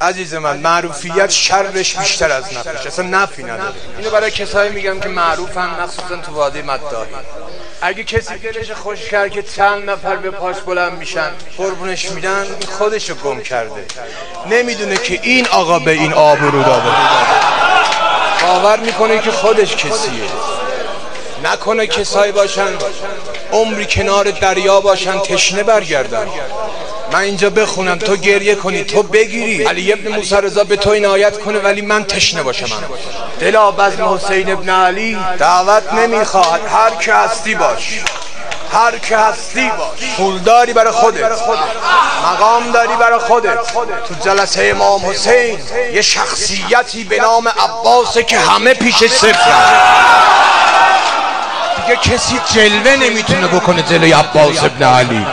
عزیز من معروفیت شرش بیشتر از نفعش اصلا نفی نداره. اینو برای کسایی میگم که معروفن مخصوصا تو وادی مداهی اگه کسی دلش خوش کرد که چند نفر به پاش بلند میشن قربونش میدن خودشو گم کرده. نمی‌دونه که این آقا به این آبرو داده باور می‌کنه که خودش کسیه. نکنه کسایی باشن عمری کنار دریا باشن تشنه برگردن. من اینجا بخونم تو گریه کنی تو بگیری. علی ابن موسی رضا به تو عنایت کنه ولی من تشنه باشم من دلا بزم حسین ابن علی. دعوت نمی‌خواد هر که هستی باش. هر که هستی باش. پول داری برای خودت. مقام داری برای خودت. تو جلسه امام حسین یه شخصیتی به نام عباسه که همه پیش صفر دیگه کسی جلوه نمی‌تونه بکنه جلوی عباس ابن علی.